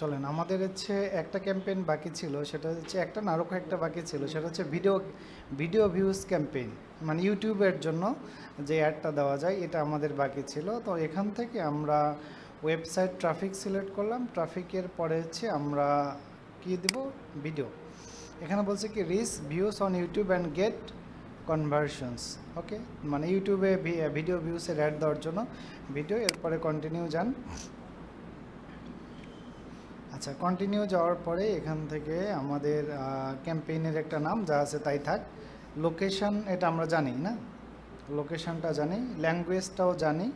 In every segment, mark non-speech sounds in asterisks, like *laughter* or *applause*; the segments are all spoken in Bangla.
চলেন, আমাদের হচ্ছে একটা ক্যাম্পেইন বাকি ছিল, সেটা হচ্ছে একটা না আরও কয়েকটা বাকি ছিল, সেটা হচ্ছে ভিডিও ভিডিও ভিউজ ক্যাম্পেইন মানে ইউটিউবের জন্য যে অ্যাডটা দেওয়া যায়, এটা আমাদের বাকি ছিল। তো এখান থেকে আমরা ওয়েবসাইট ট্রাফিক সিলেক্ট করলাম, ট্রাফিকের পরে হচ্ছে আমরা কি দেব? ভিডিও। এখানে বলছে কি reach views on YouTube and get conversions okay? মানে ইউটিউবে ভিডিও ভিউসের অ্যাড দেওয়ার জন্য ভিডিও, এরপরে কন্টিনিউ যান। আচ্ছা কন্টিনিউ যাওয়ার পরে এখান থেকে আমাদের ক্যাম্পেইনের একটা নাম যা আছে তাই থাক। লোকেশন এটা আমরা জানি, না? লোকেশনটা জানি ল্যাঙ্গুয়েজটাও জানি।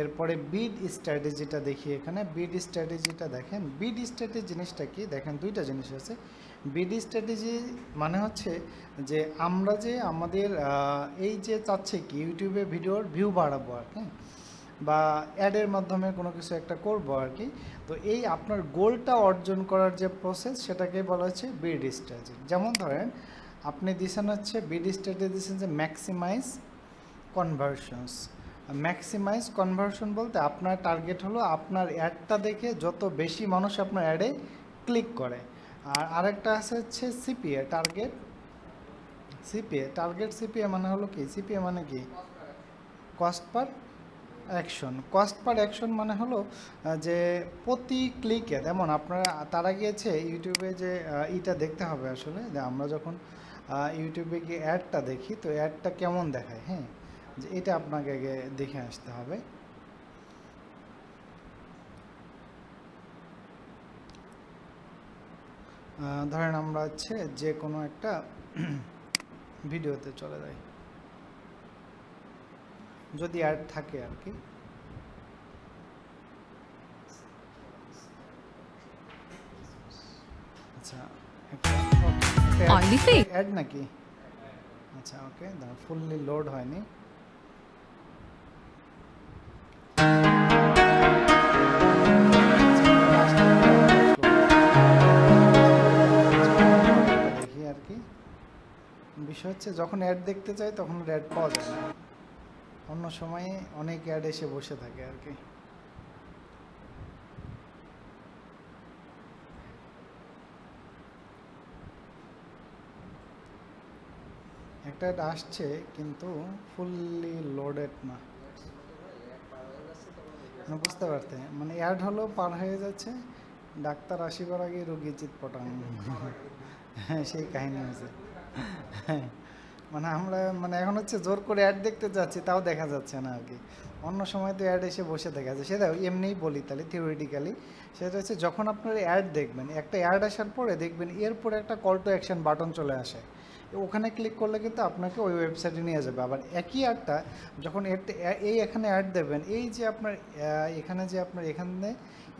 এরপরে বিড স্ট্র্যাটেজিটা দেখি এখানে। বিড স্ট্র্যাটেজিটা দেখেন। বিড স্ট্র্যাটেজি জিনিসটা কি? দেখেন, দুইটা জিনিস আছে। বিড স্ট্র্যাটেজি মানে হচ্ছে যে আমরা যে আমাদের এই যে চাচ্ছে কি ইউটিউবে ভিডিওর ভিউ বাড়াবো আর কি, বা অ্যাডের মাধ্যমে কোনো কিছু একটা করব আর কি তো এই আপনার গোলটা অর্জন করার যে প্রসেস সেটাকে বলা হচ্ছে বিড স্ট্র্যাটেজি যেমন ধরেন, আপনি দিছেন হচ্ছে বিড স্ট্র্যাটেজি দিচ্ছেন যে ম্যাক্সিমাইজ কনভার্সনস ম্যাক্সিমাইজ কনভার্সন বলতে আপনার টার্গেট হলো আপনার অ্যাডটা দেখে যত বেশি মানুষ আপনার অ্যাডে ক্লিক করে। আর আরেকটা আছে হচ্ছে CPA target CPA target CPA মানে হলো কি? সিপিএ মানে কি? Cost per action cost per action মানে হলো যে প্রতি ক্লিকে যেমন আপনারা, তারা গিয়েছে ইউটিউবে যে ইটা দেখতে হবে আসলে, যে আমরা যখন ইউটিউবে গিয়ে অ্যাডটা দেখি, তো অ্যাডটা কেমন দেখায় হ্যাঁ? যে এটা আপনাকে আগে দেখে আসতে হবে। ধরেন আমরা হচ্ছে যে কোনো একটা *clears throat* ভিডিওতে চলে যাই। যদি অ্যাড থাকে আর কি। আচ্ছা অ্যাড নাকি? আচ্ছা ওকে দাঁড়া ফুললি লোড হয়নি। আর কি। বিষয় হচ্ছে যখন অ্যাড দেখতে চাই তখন অ্যাড পাওয়া যায় না অন্য সময়ে অনেক অ্যাড এসে বসে থাকে আর কি। একটা অ্যাড আসছে কিন্তু ফুললি লোডেড না। মানে বুঝতে পারতে? মানে অ্যাড হলো পার হয়ে যাচ্ছে, ডাক্তার আসিবার আগে রোগী চিৎ পটান হ্যাঁ সেই কাহিনী হয়েছে। হ্যাঁ। মানে আমরা মানে এখন হচ্ছে জোর করে অ্যাড দেখতে যাচ্ছি, তাও দেখা যাচ্ছে না আর কি অন্য সময় তো অ্যাড এসে বসে দেখা যাচ্ছে সেটা এমনিই বলি তাহলে থিওরিটিক্যালি সেটা হচ্ছে যখন আপনার অ্যাড দেখবেন, একটা অ্যাড আসার পরে দেখবেন, এরপরে একটা কল টু অ্যাকশন বাটন চলে আসে। ওখানে ক্লিক করলে কিন্তু আপনাকে ওই ওয়েবসাইটে নিয়ে যাবে। আবার একই অ্যাডটা যখন এই এখানে অ্যাড দেবেন, এই যে আপনার এখানে যে আপনার, এখানে,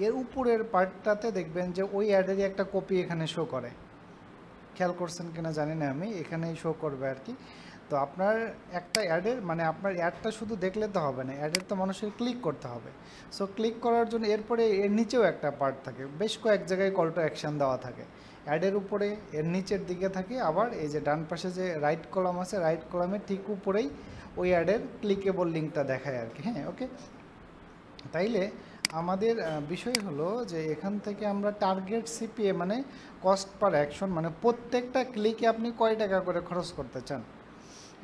এর উপরের পার্টটাতে দেখবেন যে ওই অ্যাডেরই একটা কপি এখানে শো করে। খেয়াল করছেন কিনা জানি না আমি, এখানেই শো করবে আর কি। তো আপনার একটা অ্যাডের মানে আপনার অ্যাডটা শুধু দেখলে তো হবে না অ্যাডের তো মানুষের ক্লিক করতে হবে। সো ক্লিক করার জন্য এরপরে এর নিচেও একটা পার্ট থাকে, বেশ কয়েক জায়গায় কল টু অ্যাকশন দেওয়া থাকে। অ্যাডের উপরে, এর নিচের দিকে থাকে, আবার এই যে ডান পাশে যে রাইট কলাম আছে রাইট কলামের ঠিক উপরেই ওই অ্যাডের ক্লিকেবল লিঙ্কটা দেখায় আর কি হ্যাঁ ওকে তাইলে আমাদের বিষয় হলো যে এখান থেকে আমরা টার্গেট সিপিএ মানে কস্ট পার অ্যাকশন মানে প্রত্যেকটা ক্লিকে আপনি কয় টাকা করে খরচ করতে চান?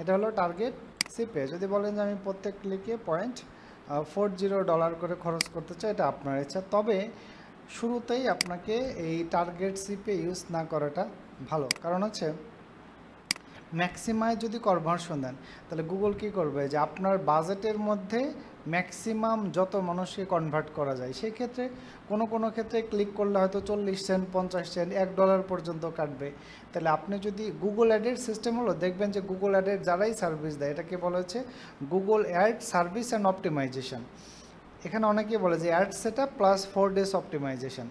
এটা হলো টার্গেট সিপিএ যদি বলেন যে আমি প্রত্যেক ক্লিকে পয়েন্ট ফোর জিরো ডলার করে খরচ করতে চাই, এটা আপনার ইচ্ছা। তবে শুরুতেই আপনাকে এই টার্গেট সিপিএ ইউজ না করাটা ভালো। কারণ হচ্ছে ম্যাক্সিমায় যদি কনভার্সন দেন, তাহলে গুগল কি করবে? যে আপনার বাজেটের মধ্যে ম্যাক্সিমাম যত মানুষকে কনভার্ট করা যায় সেই ক্ষেত্রে কোনো কোনো ক্ষেত্রে ক্লিক করলে হয়তো চল্লিশ সেন্ট পঞ্চাশ সেন্ট এক ডলার পর্যন্ত কাটবে। তাহলে আপনি যদি গুগল অ্যাডের সিস্টেম হলো, দেখবেন যে গুগল অ্যাডের যারাই সার্ভিস দেয়, এটাকে বলা হচ্ছে Google ad service and optimization এখানে অনেকেই বলে যে ad set plus four days optimization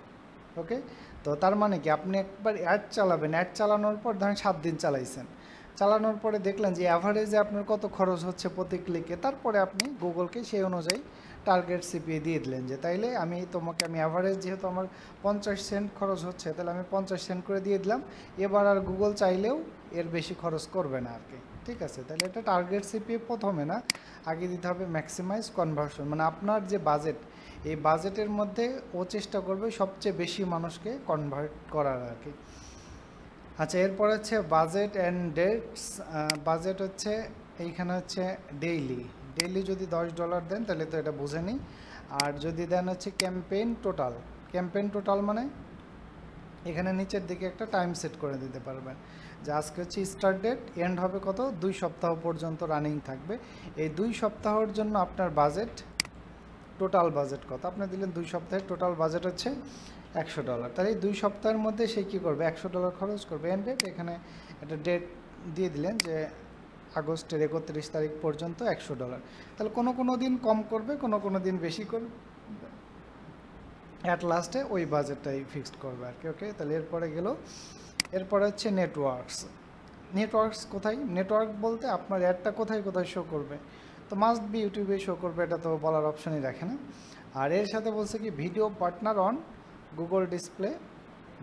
okay তো তার মানে কি? আপনি একবার অ্যাড চালাবেন অ্যাড চালানোর পর ধরেন সাত দিন চালাইছেন। চালানোর পরে দেখলেন যে অ্যাভারেজে আপনার কত খরচ হচ্ছে প্রতি ক্লিকে তারপরে আপনি গুগলকে সেই অনুযায়ী টার্গেট সিপিএ দিয়ে দিলেন যে, তাইলে আমি তোমাকে, আমি অ্যাভারেজ যেহেতু আমার পঞ্চাশ সেন্ট খরচ হচ্ছে তাহলে আমি পঞ্চাশ সেন্ট করে দিয়ে দিলাম। এবার আর গুগল চাইলেও এর বেশি খরচ করবে না আর কি ঠিক আছে? তাহলে এটা টার্গেট সিপিএ প্রথমে না, আগে দিতে হবে ম্যাক্সিমাইজ কনভার্সন মানে আপনার যে বাজেট এই বাজেটের মধ্যে ও চেষ্টা করবে সবচেয়ে বেশি মানুষকে কনভার্ট করার আর কি আচ্ছা এরপর হচ্ছে বাজেট অ্যান্ড ডেটস বাজেট হচ্ছে, এইখানে হচ্ছে ডেইলি ডেইলি যদি দশ ডলার দেন, তাহলে তো এটা বুঝে নিই। আর যদি দেন হচ্ছে ক্যাম্পেইন টোটাল ক্যাম্পেইন টোটাল মানে এখানে নিচের দিকে একটা টাইম সেট করে দিতে পারবেন। যে আজকে হচ্ছে স্টার্ট ডেট এন্ড হবে কত? দুই সপ্তাহ পর্যন্ত রানিং থাকবে। এই দুই সপ্তাহের জন্য আপনার বাজেট টোটাল বাজেট কত? আপনি দিলেন দুই সপ্তাহের টোটাল বাজেট হচ্ছে একশো ডলার। তাহলে দুই সপ্তাহের মধ্যে সে কী করবে? একশো ডলার খরচ করবে। এন্ড এখানে একটা ডেট দিয়ে দিলেন যে আগস্টের একত্রিশ তারিখ পর্যন্ত একশো ডলার। তাহলে কোনো কোনো দিন কম করবে, কোনো কোনো দিন বেশি করবে। অ্যাট লাস্টে ওই বাজেটটাই ফিক্সড করবে আর কি ওকে তাহলে এরপরে গেল, এরপরে হচ্ছে নেটওয়ার্কস নেটওয়ার্কস কোথায়? নেটওয়ার্ক বলতে আপনার অ্যাডটা কোথায় কোথায় শো করবে? তো মাস্ট বি ইউটিউবে শো করবে, এটা তো বলার অপশনই রাখে না। আর এর সাথে বলছে কি video partner on Google display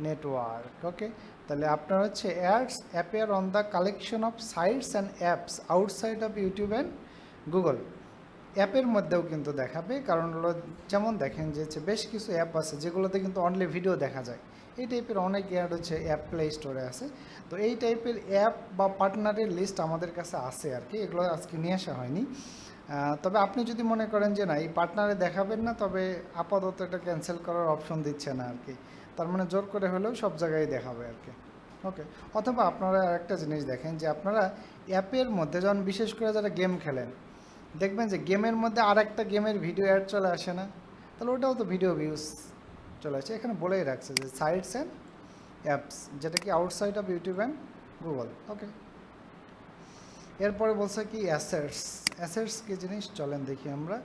network okay তাহলে আপনার হচ্ছে ads appear on the collection of sites and apps outside of YouTube and Google অ্যাপের মধ্যেও কিন্তু দেখাবে, কারণ হলো যেমন দেখেন যে হচ্ছে বেশ কিছু অ্যাপ আছে, যেগুলোতে কিন্তু অনলি ভিডিও দেখা যায়। এই টাইপের অনেক অ্যাড হচ্ছে অ্যাপ প্লে স্টোরে আছে। তো এই টাইপের অ্যাপ বা পার্টনারের লিস্ট আমাদের কাছে আছে আর কি, এগুলো আজকে নিয়ে আসা হয়নি। তবে আপনি যদি মনে করেন যে না, এই পার্টনারে দেখাবেন না, তবে আপাতত এটা ক্যান্সেল করার অপশন দিচ্ছে না আর কি। তার মানে জোর করে হলেও সব জায়গায় দেখাবে আর কি। ওকে অথবা আপনারা আরেকটা জিনিস দেখেন যে আপনারা অ্যাপের মধ্যে যখন বিশেষ করে যারা গেম খেলেন, দেখবেন যে গেমের মধ্যে আর একটা গেমের ভিডিও অ্যাড চলে আসে না? তাহলে ওটাও তো ভিডিও ভিউজ চলে আসে। এখানে বলেই রাখছে যে সাইটস অ্যান্ড অ্যাপস যেটা কি outside of YouTube and Google okay এরপরে বলছে কি অ্যাসেটস অ্যাসেটস কি জিনিস? চলেন দেখি আমরা।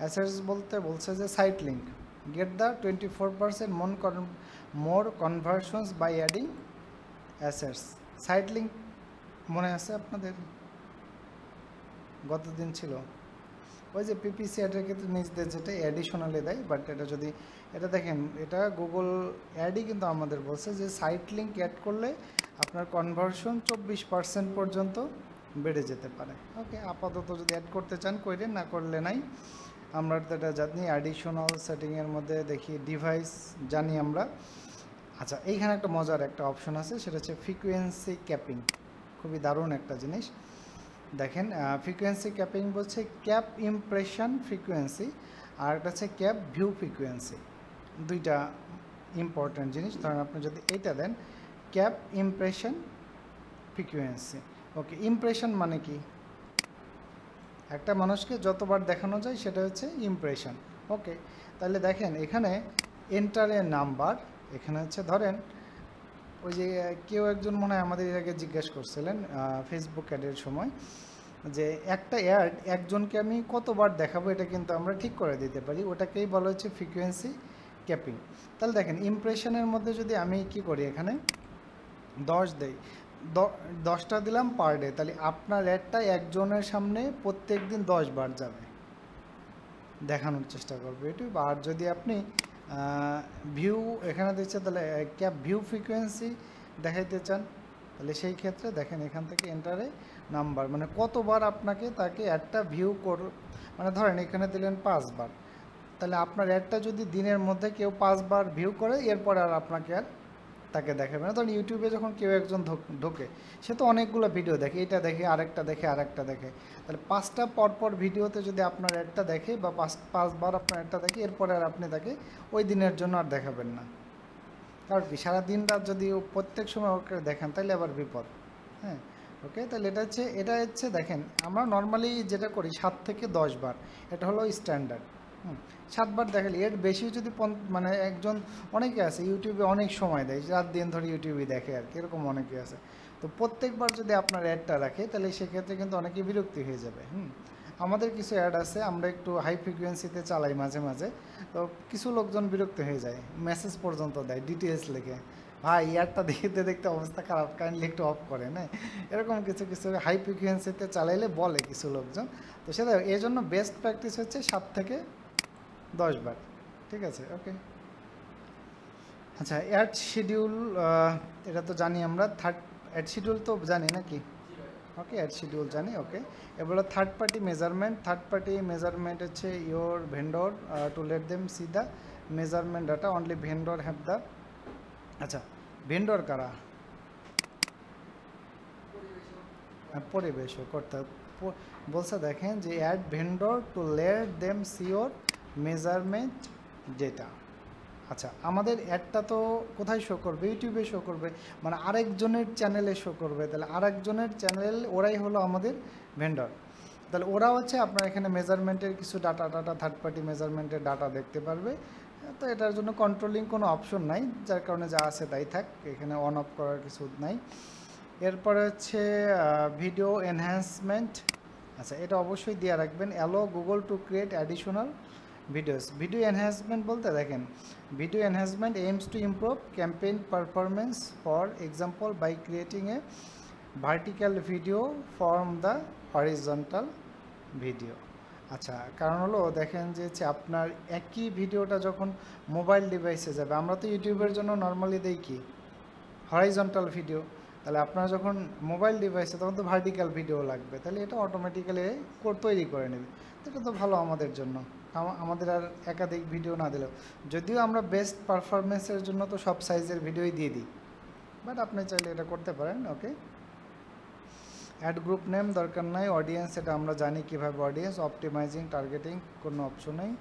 অ্যাসেটস বলতে বলছে যে site link get the twenty four percent মন more conversions by adding assets site link মনে আছে আপনাদের? গত দিন ছিল। ওই যে পিপিসি অ্যাডের ক্ষেত্রে নিজেদের যেটা অ্যাডিশনালি দেয় বাট এটা যদি, এটা দেখেন, এটা গুগল অ্যাডই কিন্তু আমাদের বলছে যে সাইট লিঙ্ক অ্যাড করলে আপনার কনভার্সন চব্বিশ পার্সেন্ট পর্যন্ত বেড়ে যেতে পারে। ওকে, আপাতত যদি অ্যাড করতে চান কইরেন না করলে নাই। আমরা তো এটা জানি অ্যাডিশনাল সেটিংয়ের মধ্যে দেখি ডিভাইস জানি আমরা। আচ্ছা এইখানে একটা মজার একটা অপশন আছে, সেটা হচ্ছে ফ্রিকুয়েন্সি ক্যাপিং খুবই দারুণ একটা জিনিস। দেখেন ফ্রিকোয়েন্সি ক্যাপিং বলছে ক্যাপ ইমপ্রেশন ফ্রিকোয়েন্সি আর একটা হচ্ছে ক্যাপ ভিউ ফ্রিকোয়েন্সি দুইটা ইম্পর্ট্যান্ট জিনিস। ধরেন আপনি যদি এইটা দেন cap impression frequency okay impression মানে কি? একটা মানুষকে যতবার দেখানো যায় সেটা হচ্ছে ইমপ্রেশন ওকে, তাহলে দেখেন এখানে এন্টারের নাম্বার এখানে হচ্ছে ধরেন ওই যে কেউ একজন মনে হয় আমাদের আগে জিজ্ঞেস করছিলেন ফেসবুক অ্যাডের সময়, যে একটা অ্যাড একজনকে আমি কতবার দেখাবো এটা কিন্তু আমরা ঠিক করে দিতে পারি। ওটাকেই বলা হচ্ছে ফ্রিকোয়েন্সি ক্যাপিং তাহলে দেখেন ইমপ্রেশনের মধ্যে যদি আমি কি করি এখানে? দশ দেই। দশটা দিলাম পার ডে তাহলে আপনার অ্যাডটা একজনের সামনে প্রত্যেক দিন দশ বার যাবে। দেখানোর চেষ্টা করবে ইউটিউব আর যদি আপনি ভিউ এখানে দিচ্ছে, তাহলে ক্যাপ ভিউ ফ্রিকোয়েন্সি দেখাইতে চান, তাহলে সেই ক্ষেত্রে দেখেন এখান থেকে এন্টারে নাম্বার মানে কতবার আপনাকে তাকে অ্যাডটা ভিউ কর মানে ধরেন এখানে দিলেন পাঁচবার তাহলে আপনার অ্যাডটা যদি দিনের মধ্যে কেউ পাঁচবার ভিউ করে, এরপরে আর আপনাকে আর তাকে দেখাবে না ধরুন ইউটিউবে যখন কেউ একজন ঢোকে, সে তো অনেকগুলো ভিডিও দেখে। এটা দেখে, আরেকটা দেখে আরেকটা দেখে। তাহলে পাঁচটা পরপর ভিডিওতে যদি আপনার একটা দেখে বা পাঁচ পাঁচবার আপনার একটা দেখে, এরপরে আর আপনি তাকে ওই দিনের জন্য আর দেখাবেন না। কারণ কি সারা দিন রাত যদি প্রত্যেক সময় ওকে দেখেন তাহলে আবার বিপদ। হ্যাঁ ওকে তাহলে এটা হচ্ছে এটা হচ্ছে, দেখেন, আমরা নর্মালি যেটা করি, সাত থেকে দশ বার, এটা হলো স্ট্যান্ডার্ড সাতবার দেখালে। এর বেশি যদি মানে একজন, অনেকে আছে, ইউটিউবে অনেক সময় দেয়, রাত দিন ধরে ইউটিউবে দেখে আর কি, এরকম অনেকে আছে। তো প্রত্যেকবার যদি আপনার অ্যাডটা রাখে, তাহলে সেক্ষেত্রে কিন্তু অনেকে বিরক্তি হয়ে যাবে, হুম। আমাদের কিছু অ্যাড আছে, আমরা একটু হাই ফ্রিকোয়েন্সিতে চালাই মাঝে মাঝে। তো কিছু লোকজন বিরক্ত হয়ে যায় মেসেজ পর্যন্ত দেয় ডিটেলস লিখে। ভাই অ্যাডটা দেখতে দেখতে অবস্থা খারাপ কাইন্ডলি একটু অফ করে, না। এরকম কিছু কিছু হাই ফ্রিকোয়েন্সিতে চালাইলে বলে কিছু লোকজন। তো সেটা এই জন্য বেস্ট প্র্যাকটিস হচ্ছে সাত থেকে দশ বার ঠিক আছে ওকে আচ্ছা অ্যাড শিডিউল এটা তো জানি আমরা থার্ড অ্যাড শিডিউল তো জানি নাকি? ওকে অ্যাড শিডিউল জানি ওকে এবার third party measurement third party measurement হচ্ছে your vendor to let them see the measurement data only vendor have the আচ্ছা ভেন্ডর কারা? হ্যাঁ, পরিবেশক অর্থাৎ বলছে দেখেন যে ad vendor to let them sure measurement data আচ্ছা আমাদের অ্যাডটা তো কোথায় শো করবে? ইউটিউবে শো করবে। মানে আরেকজনের চ্যানেলে শো করবে। তাহলে আরেকজনের চ্যানেল ওরাই হলো আমাদের ভেন্ডর তাহলে ওরা হচ্ছে আপনার এখানে মেজারমেন্টের কিছু ডাটা ডাটা থার্ড পার্টি মেজারমেন্টের ডাটা দেখতে পারবে। তো এটার জন্য কন্ট্রোলিং কোনো অপশন নাই। যার কারণে যা আছে তাই থাক। এখানে অন অফ করার কিছু নাই। এরপরে হচ্ছে ভিডিও এনহ্যান্সমেন্ট আচ্ছা এটা অবশ্যই দিয়ে রাখবেন। Allow Google to create additional videos video enhancement বলতে দেখেন video enhancement aims to improve campaign performance for example by creating a vertical video from the horizontal video আচ্ছা কারণ হলো দেখেন যে আপনার একই ভিডিওটা যখন মোবাইল ডিভাইসে যাবে, আমরা তো ইউটিউবের জন্য নর্মালি দেই কি? হরাইজন্টাল ভিডিও তাহলে আপনার যখন মোবাইল ডিভাইসে তখন তো ভার্টিক্যাল ভিডিও লাগবে। তাহলে এটা অটোমেটিক্যালি তৈরি করে নেবে। এটা তো ভালো আমাদের জন্য। আমাদের আর একাধিক ভিডিও না দিলেও। যদিও আমরা বেস্ট পারফরমেন্সের জন্য তো সব সাইজের ভিডিওই দিয়ে দিই। বাট আপনি চাইলে এটা করতে পারেন ওকে অ্যাড গ্রুপ নেম দরকার নাই অডিয়েন্স এটা আমরা জানি কীভাবে অডিয়েন্স অপটিমাইজিং টার্গেটিং কোনো অপশন নেই।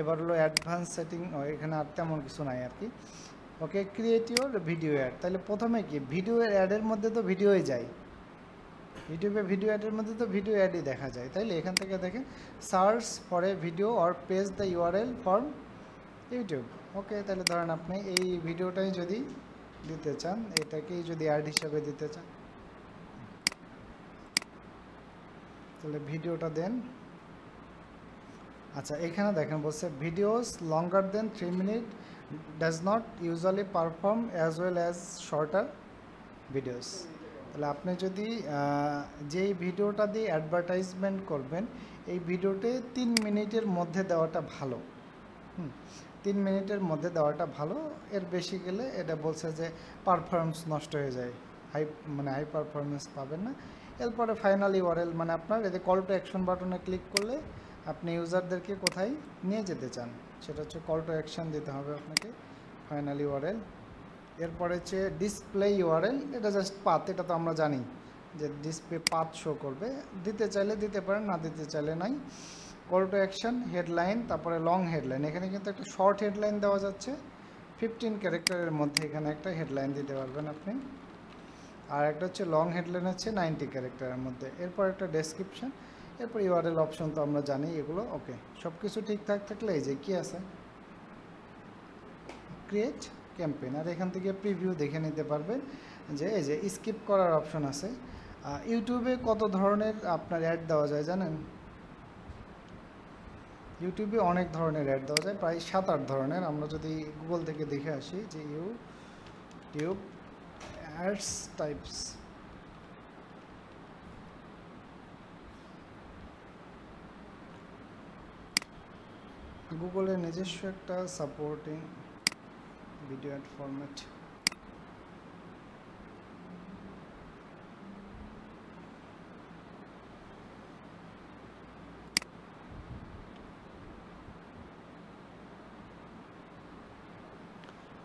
এবার হলো অ্যাডভান্স সেটিং এখানে আর তেমন কিছু নাই আর কি। Okay create your video ad তাহলে প্রথমে কি? ভিডিও অ্যাডের মধ্যে তো ভিডিওই যায়। ইউটিউবে ভিডিও অ্যাডের মধ্যে তো ভিডিও অ্যাডই দেখা যায়, তাইলে এখান থেকে দেখেন search for a video or page the URL for YouTube. Okay তাহলে ধরেন আপনি এই ভিডিওটাই যদি দিতে চান, এটাকেই যদি অ্যাড হিসাবে দিতে চান। তাহলে ভিডিওটা দেন। আচ্ছা এখানে দেখেন বলছে, videos longer than three minute does not usually perform as well as shorter videos তাহলে আপনি যদি যেই ভিডিওটা দিয়ে অ্যাডভার্টাইজমেন্ট করবেন, এই ভিডিওতে তিন মিনিটের মধ্যে দেওয়াটা ভালো। হুম, তিন মিনিটের মধ্যে দেওয়াটা ভালো। এর বেশি গেলে এটা বলছে যে পারফরমেন্স নষ্ট হয়ে যায়। হাই মানে হাই পারফরমেন্স পাবেন না। এরপরে ফাইনালি ওয়ারেল মানে আপনার এতে কল টু অ্যাকশন বাটনে ক্লিক করলে আপনি ইউজারদেরকে কোথায় নিয়ে যেতে চান, সেটা হচ্ছে কল টু অ্যাকশন দিতে হবে আপনাকে। ফাইনালি ওয়ারেল এরপরে হচ্ছে ডিসপ্লে ইউআরএল এটা জাস্ট পাত এটা তো আমরা জানি যে ডিসপ্লে পাত শো করবে। দিতে চাইলে দিতে পারেন, না দিতে চাইলে নাই। কল টু অ্যাকশন হেডলাইন তারপরে লং হেডলাইন এখানে কিন্তু একটা শর্ট হেডলাইন দেওয়া যাচ্ছে। ফিফটিন ক্যারেক্টারের মধ্যে এখানে একটা হেডলাইন দিতে পারবেন আপনি। আর একটা হচ্ছে লং হেডলাইন হচ্ছে নাইনটি ক্যারেক্টারের মধ্যে। এরপর একটা ডেসক্রিপশন এরপর ইউআরএল অপশন তো আমরা জানি, এগুলো ওকে সব কিছু ঠিকঠাক থাকলে এই যে কী আছে? ক্রিয়েট ক্যাম্পেইন আর এখান থেকে প্রিভিউ দেখে নিতে পারবেন যে, এই যে স্কিপ করার অপশন আছে। ইউটিউবে কত ধরনের আপনার অ্যাড দেওয়া যায় জানেন? ইউটিউবে অনেক ধরনের অ্যাড দেওয়া যায়, প্রায় সাত আট ধরনের। আমরা যদি গুগল থেকে দেখে আসি যে ইউটিউব অ্যাডস টাইপস গুগলের নিজস্ব একটা সাপোর্টিং ভিডিও অ্যাড ফরম্যাট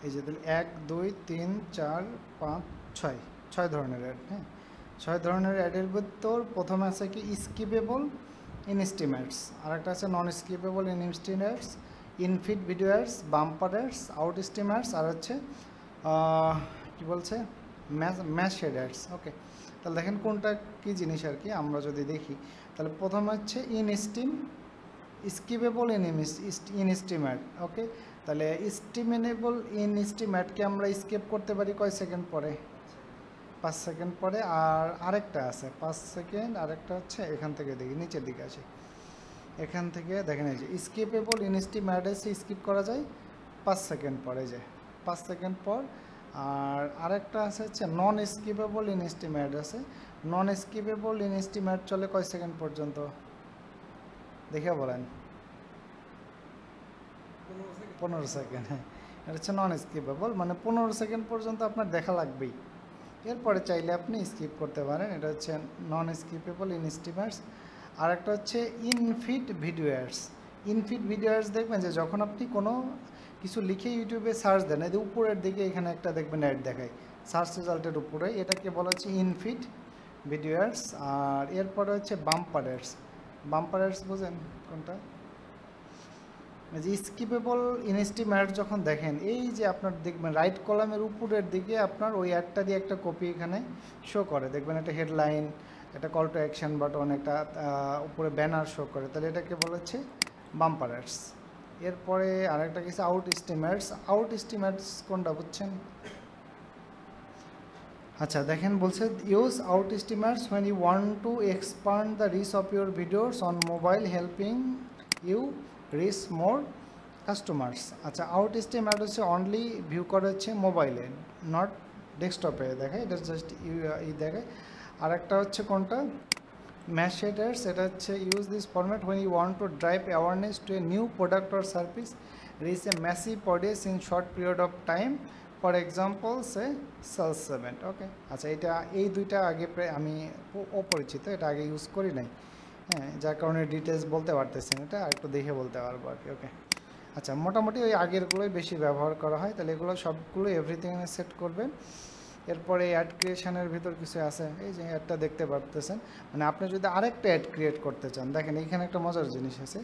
এই যে তাহলে এক, দুই, তিন, চার, পাঁচ, ছয়। ছয় ধরনের অ্যাড হ্যাঁ? ছয় ধরনের অ্যাডের ভিতর প্রথমে আছে কি, স্কিপেবল, ইনস্টিমেটস। আর একটা আছে non skippable instream ads infeed video ads, bumper ads out stream ads আর হচ্ছে কি বলছে? ম্যাচ ম্যাচ ওকে, তাহলে দেখেন কোনটা কী জিনিস আর কি, আমরা যদি দেখি, তাহলে প্রথম হচ্ছে in stream skippable in instream okay, তাহলে স্টিমেনেবল ইন স্টিমেটকে আমরা স্কিপ করতে পারি কয় সেকেন্ড পরে? পাঁচ সেকেন্ড পরে, আর আরেকটা আছে, পাঁচ সেকেন্ড, আরেকটা হচ্ছে এখান থেকে দেখি, নিচের দিকে আছে এখান থেকে দেখেন এই যে স্কিপেবল ইনস্টিমেট এসে স্কিপ করা যায় পাঁচ সেকেন্ড পরে যে পাঁচ সেকেন্ড পর। আর আরেকটা আছে হচ্ছে নন স্কিপেবল ইনস্টিমেট আছে নন স্কিপেবল ইনস্টিমেট চলে কয় সেকেন্ড পর্যন্ত? দেখে বলেন। পনেরো সেকেন্ড হ্যাঁ। এটা হচ্ছে নন স্কিপেবল মানে পনেরো সেকেন্ড পর্যন্ত আপনার দেখা লাগবেই। এরপরে চাইলে আপনি স্কিপ করতে পারেন। এটা হচ্ছে নন স্কিপেবল ইন স্টিমার্স আর একটা হচ্ছে infeed video ads infeed video ads দেখবেন যে যখন আপনি কোনো কিছু লিখে ইউটিউবে সার্চ দেন, এই যে উপরের দিকে এখানে একটা দেখবেন অ্যাড দেখায়। সার্চ রেজাল্টের উপরে, এটাকে বলা হচ্ছে ইনফিট ভিডিও অ্যাডস আর এরপরে হচ্ছে বাম্পার অ্যাডস বাম্পার অ্যাডস বোঝেন কোনটা? যে স্কিপেবল ইনস্টিমেট যখন দেখেন, এই যে আপনার দেখবেন রাইট কলামের উপরের দিকে আপনার ওই অ্যাডটারই একটা কপি এখানে শো করে। দেখবেন একটা হেডলাইন একটা কল টু অ্যাকশন বাটন একটা উপরে ব্যানার শো করে। তাহলে এটাকে বলা হচ্ছে বাম্পার অ্যাডস এরপরে আরেকটা কিছু আউট স্টিমেটস আউট স্টিমেটস কোনটা বুঝছেন? আচ্ছা দেখেন বলছে use out streamers when you want to expand the reach of your videos on mobile helping you reach more customers আচ্ছা আউট স্টিমার হচ্ছে অনলি ভিউ করা হচ্ছে মোবাইলে নট ডেস্কটপে দেখায় এটা জাস্ট ইউ ই দেখায় আর একটা হচ্ছে কোনটা? ম্যাশ শেডার্স এটা হচ্ছে use this format when you want to drive awareness to a new product or service reach a massive audience in short period of time for example say sales event okay আচ্ছা এটা, এই দুইটা আগে আমি অপরিচিত, এটা আগে ইউজ করি নাই। হ্যাঁ যার কারণে ডিটেলস বলতে পারতেছেন এটা আর একটু দেখে বলতে পারব আর কি ওকে আচ্ছা মোটামুটি ওই আগেরগুলোই বেশি ব্যবহার করা হয়, তাহলে এগুলো সবগুলো এভরিথিং সেট করবেন। এরপরে অ্যাড ক্রিয়েশনের ভিতর কিছু আছে, এই যে অ্যাডটা দেখতে পারতেছেন। মানে আপনি যদি আরেকটা অ্যাড ক্রিয়েট করতে চান, দেখেন এইখানে একটা মজার জিনিস আছে,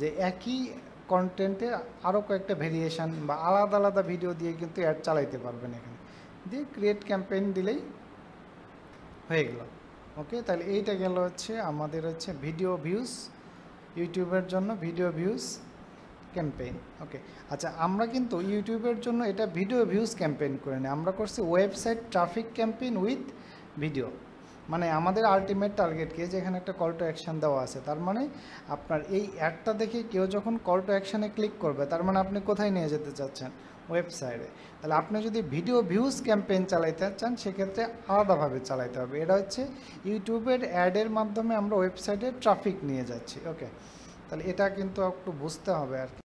যে একই কন্টেন্টের আরও কয়েকটা ভেরিয়েশন বা আলাদা আলাদা ভিডিও দিয়ে কিন্তু অ্যাড চালাইতে পারবেন এখানে। দিয়ে ক্রিয়েট ক্যাম্পেইন দিলেই হয়ে গেল। ওকে তাহলে এইটা গেল হচ্ছে আমাদের হচ্ছে ভিডিও ভিউজ ইউটিউবের জন্য ভিডিও ভিউজ ক্যাম্পেইন ওকে আচ্ছা আমরা কিন্তু ইউটিউবের জন্য এটা ভিডিও ভিউজ ক্যাম্পেইন করে নিই। আমরা করছি website traffic campaign with video মানে আমাদের আলটিমেট টার্গেট কি? যেখানে একটা কল টু অ্যাকশন দেওয়া আছে। তার মানে আপনার এই অ্যাডটা দেখে কেউ যখন কল টু অ্যাকশনে ক্লিক করবে, তার মানে আপনি কোথায় নিয়ে যেতে চাচ্ছেন? ওয়েবসাইটে তাহলে আপনি যদি ভিডিও ভিউজ ক্যাম্পেইন চালাইতে চান, সেক্ষেত্রে আলাদাভাবে চালাইতে হবে। এটা হচ্ছে ইউটিউবের অ্যাডের মাধ্যমে আমরা ওয়েবসাইটে ট্রাফিক নিয়ে যাচ্ছি ওকে তাহলে এটা কিন্তু একটু বুঝতে হবে আর কি।